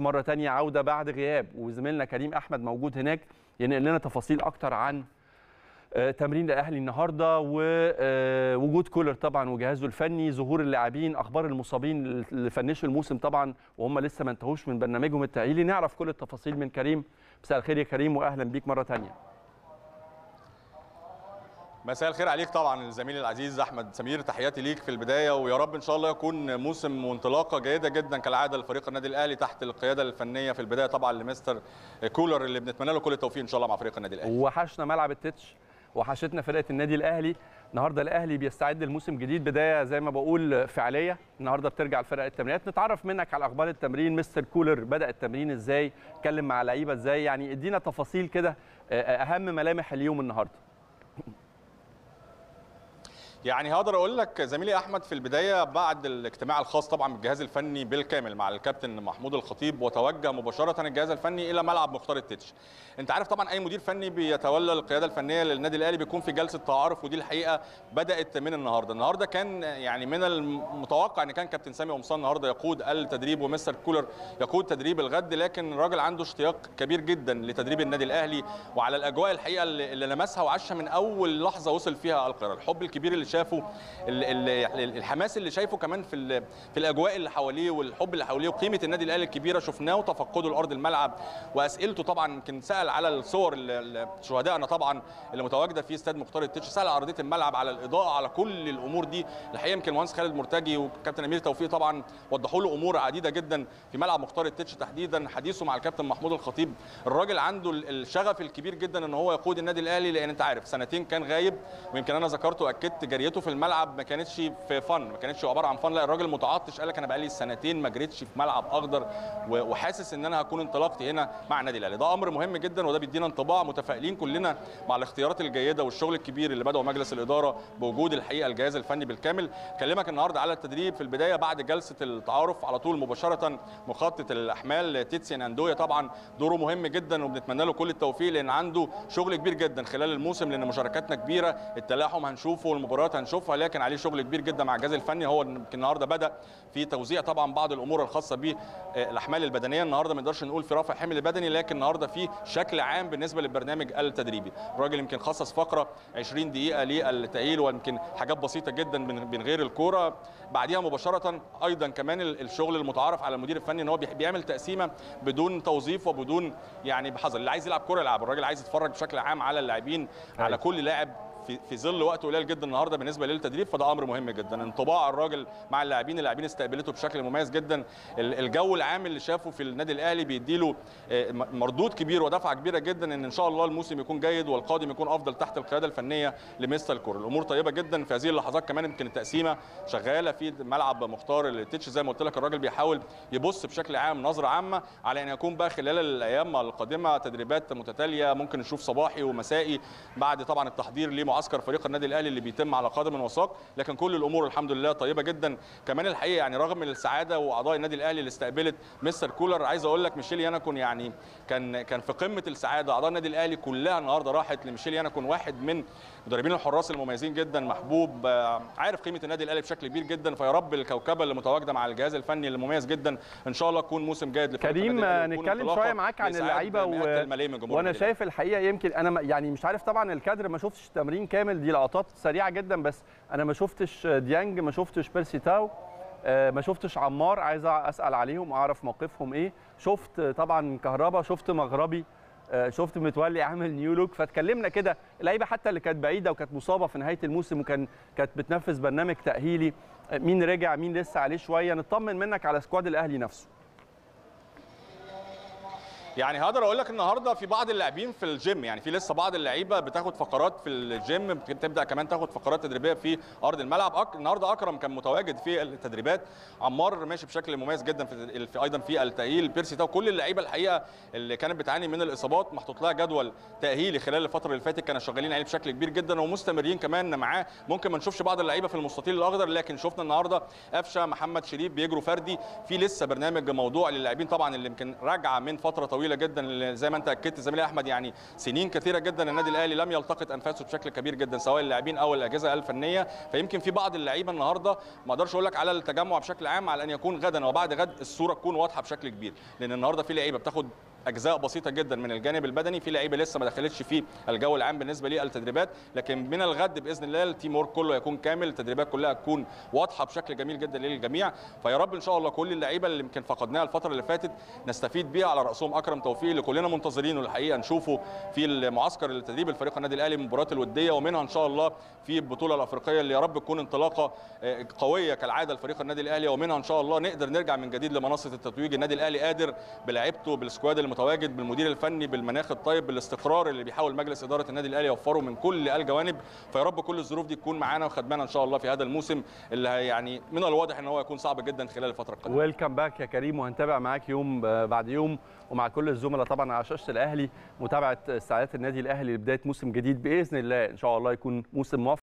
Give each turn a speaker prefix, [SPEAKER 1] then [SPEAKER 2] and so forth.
[SPEAKER 1] مرة تانية عودة بعد غياب وزميلنا كريم أحمد موجود هناك ينقل لنا تفاصيل أكتر عن آه، تمرين الاهلي النهارده ووجود كولر طبعا وجهازه الفني ظهور اللاعبين أخبار المصابين اللي فنشوا الموسم طبعا وهم لسه ما انتهوش من برنامجهم التأهيلي. نعرف كل التفاصيل من كريم. مساء الخير يا كريم واهلا بيك مرة تانية.
[SPEAKER 2] مساء الخير عليك طبعا زميلي العزيز أحمد سمير تحياتي ليك في البداية ويا رب إن شاء الله يكون موسم وانطلاقة جيدة جدا كالعادة لفريق النادي الأهلي تحت القيادة الفنية في البداية طبعا لمستر كولر اللي بنتمنى له كل التوفيق إن شاء الله مع فريق النادي الأهلي.
[SPEAKER 1] وحشنا ملعب التتش وحشتنا فرقة النادي الأهلي. النهارده الأهلي بيستعد لموسم جديد بداية زي ما بقول فعاليه النهارده بترجع الفرق التمرينات. نتعرف منك على أخبار التمرين. مستر كولر بدأ التمرين إزاي؟ اتكلم مع لعيبة إزاي؟ يعني ادينا تفاصيل كده أهم ملامح اليوم النهارده.
[SPEAKER 2] يعني هقدر أقول لك زميلي أحمد في البداية بعد الاجتماع الخاص طبعا بالجهاز الفني بالكامل مع الكابتن محمود الخطيب وتوجه مباشرة الجهاز الفني إلى ملعب مختار التتش. أنت عارف طبعا أي مدير فني بيتولى القيادة الفنية للنادي الأهلي بيكون في جلسة تعارف ودي الحقيقة بدأت من النهارده. النهارده كان يعني من المتوقع إن كان كابتن سامي قمصان النهارده يقود التدريب ومستر كولر يقود تدريب الغد لكن الراجل عنده اشتياق كبير جدا لتدريب النادي الأهلي وعلى الأجواء الحقيقة اللي لمسها وعاشها من أول لحظة وصل فيها القاهره الحب الكبير اللي شافه الحماس اللي شايفه كمان في في الأجواء اللي حواليه والحب اللي حواليه وقيمة النادي الأهلي الكبيرة شفناه وتفقده لأرض الملعب. وأسئلته طبعا يمكن سأل على الصور شهدائنا طبعا اللي متواجدة في استاد مختار التتش سأل على أرضية الملعب على الإضاءة على كل الأمور دي. الحقيقة يمكن المهندس خالد مرتجي وكابتن أمير توفيق طبعا وضحوا له أمور عديدة جدا في ملعب مختار التتش تحديدا حديثه مع الكابتن محمود الخطيب. الراجل عنده الشغف الكبير جدا إن هو يقود النادي الأهلي لأن أنت عارف سنتين كان غايب ويمكن أنا ذكرت وأكدت جريته في الملعب ما كانتش في فن ما كانتش عبارة عن فن. لا الراجل متعطش قال لك أنا بقالي سنتين ما جريتش في ملعب أخضر وحاسس إن أنا هكون انطلاقتي هنا مع النادي الأهلي. ده أمر مهم جدا وده بيدينا انطباع متفائلين كلنا مع الاختيارات الجيدة والشغل الكبير اللي بدأه مجلس الإدارة بوجود الحقيقة الجهاز الفني بالكامل. كلمك النهارده على التدريب في البداية بعد جلسة التعارف على طول مباشرة مخطط الأحمال تيتسيان اندويا طبعا دوره مهم جدا وبنتمنى له كل التوفيق لأن عنده شغل كبير جدا خلال الموسم لأن مشاركاتنا كبيرة التلاحم هنشوفه والمباريات هنشوفها لكن عليه شغل كبير جدا مع الجهاز الفني. هو يمكن النهارده بدأ في توزيع طبعا بعض الأمور الخاصة بالاحمال البدنية. النهارده ما نقدرش نقول في رفع حمل بدني لكن النهارده في شكل عام بالنسبة للبرنامج التدريبي. الراجل يمكن خصص فقرة 20 دقيقة للتأهيل ويمكن حاجات بسيطة جدا من غير الكورة. بعديها مباشرة أيضا كمان الشغل المتعارف على المدير الفني إن هو بيعمل تقسيمة بدون توظيف وبدون يعني بحذر اللي عايز يلعب كورة يلعب. الراجل عايز يتفرج بشكل عام على اللاعبين على كل لاعب في في ظل وقت قليل جدا النهارده بالنسبة للتدريب فده أمر مهم جدا. انطباع الراجل مع اللاعبين اللاعبين استقبلته بشكل مميز جدا. الجو العام اللي شافه في النادي الأهلي بيديله مردود كبير ودفعة كبيرة جدا إن إن شاء الله الموسم يكون جيد والقادم يكون أفضل تحت القيادة الفنية لمستر كور الأمور طيبة جدا في هذه اللحظات كمان يمكن التقسيمة شغالة في ملعب مختار التتش زي ما قلت لك الراجل بيحاول يبص بشكل عام نظرة عامة على إن يكون بقى خلال الأيام القادمة تدريبات متتالية ممكن نشوف صباحي ومسائي بعد طبعا التحضير لمعسكر فريق النادي الأهلي اللي بيتم على قدم وساق لكن كل الأمور الحمد لله طيبة جدا. كمان الحقيقة يعني رغم السعادة وأعضاء النادي الأهلي اللي استقبلت مستر كولر عايز أقول لك ميشيل يانكون يعني كان كان في قمة السعادة. أعضاء النادي الأهلي كلها النهارده راحت لميشيل يانكون واحد من مدربين الحراس المميزين جدا محبوب عارف قيمة النادي الأهلي بشكل كبير جدا. فيا رب الكوكبة اللي متواجدة مع الجهاز الفني المميز جدا إن شاء الله يكون موسم جيد
[SPEAKER 1] كريم نتكلم شوية معاك عن اللعيبة و... وأنا شايف الحقيقة يمكن أنا يعني مش عارف طبعا الكادر ما شفتش تمرين كامل دي لقطات سريعة جدا بس أنا ما شفتش ديانج ما شفتش بيرسي تاو ما شفتش عمار عايز أسأل عليهم اعرف موقفهم إيه. شفت طبعا كهربا شفت مغربي شفت متولي عامل new look فاتكلمنا كده اللعيبة حتى اللي كانت بعيدة وكانت مصابة في نهاية الموسم وكان كانت بتنفذ برنامج تأهيلي مين رجع مين لسه عليه شوية. نطمن منك على squad الأهلي نفسه.
[SPEAKER 2] يعني هقدر أقول لك النهارده في بعض اللاعبين في الجيم يعني في لسه بعض اللعيبه بتاخد فقرات في الجيم تبدا كمان تاخد فقرات تدريبية في أرض الملعب. أك... النهارده أكرم كان متواجد في التدريبات. عمار ماشي بشكل مميز جدا في, في أيضا في التأهيل. بيرسي تاو كل اللعيبة الحقيقة اللي كانت بتعاني من الإصابات محطوط لها جدول تأهيلي خلال الفترة اللي فاتت كانوا شغالين عليه بشكل كبير جدا ومستمرين كمان معاه. ممكن ما نشوفش بعض اللعيبة في المستطيل الأخضر لكن شفنا النهارده قفشة محمد شريف بيجروا فردي. في لسه برنامج موضوع للاعبين طبعا اللي يمكن راجعة من فترة طويلة طويلة جدا زي ما أنت أكدت زميلي أحمد يعني سنين كثيرة جدا النادي الأهلي لم يلتقط أنفاسه بشكل كبير جدا سواء اللاعبين أو الأجهزة الفنية. فيمكن في بعض اللعيبة النهارده ما أقدرش أقول لك على التجمع بشكل عام على أن يكون غدا وبعد غد الصورة تكون واضحة بشكل كبير. لأن النهارده في لعيبة بتاخد أجزاء بسيطة جدا من الجانب البدني في لعيبة لسه ما دخلتش في الجو العام بالنسبة للتدريبات. لكن من الغد بإذن الله ال team work كله يكون كامل التدريبات كلها تكون واضحة بشكل جميل جدا للجميع. فيا رب إن شاء الله كل اللعيبة اللي يمكن فقدناها الفترة اللي فاتت نستفيد بيها على رأسهم اكرم توفيق اللي كلنا منتظرينه الحقيقة نشوفه في المعسكر التدريب الفريق النادي الأهلي المباريات الودية ومنها إن شاء الله في البطولة الأفريقية اللي يا رب تكون انطلاقة قوية كالعادة لفريق النادي الأهلي ومنها إن شاء الله نقدر نرجع من جديد لمنصة التتويج. النادي الأهلي قادر بلاعيبته بال squad المتواجد بالمدير الفني بالمناخ الطيب بالاستقرار اللي بيحاول مجلس إدارة النادي الأهلي يوفره من كل الجوانب. فيا رب كل الظروف دي تكون معانا وخدمانا إن شاء الله في هذا الموسم اللي يعني من الواضح إن هو يكون صعب جدا خلال الفترة القادمة.
[SPEAKER 1] welcome back يا كريم وهنتابع معاك يوم بعد يوم ومع كل الزملاء طبعا على شاشة الأهلي متابعة استعدادات النادي الأهلي لبداية موسم جديد بإذن الله. إن شاء الله يكون موسم موفق.